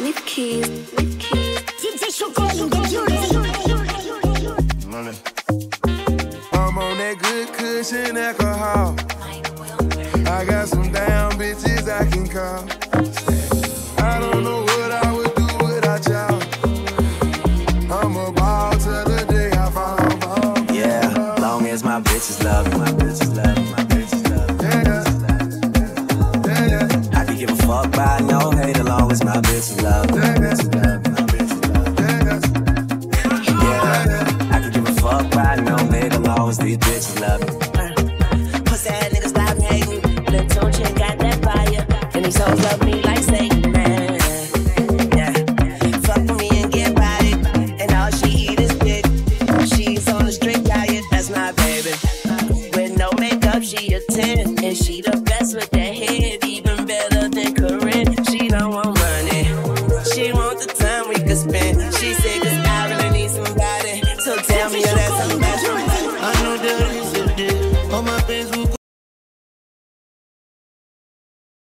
with keys, with keys. DJ Choco in the Money. I'm on that good cushion alcohol. I got some damn bitches I can call. I don't know what I would do without y'all. I'm a ball till the day I fall. fall. Yeah, long as my bitches love me, my bitches love me, my bitches love me. Yeah, yeah, yeah, I can give a fuck by no as my bitches love love my bitches love yeah, I can give a fuck by no hate, as long as these bitches love me. Pussy ass niggas stop hating. Lil' Tunechi got that fire. And these hoes love me like Satan, man. Yeah. Fuck with me and get body. And all she eat is dick. She's on a strict diet, that's my baby. With no makeup, she a 10. And she the best with that head, even better than Karrine. She don't want I know that it's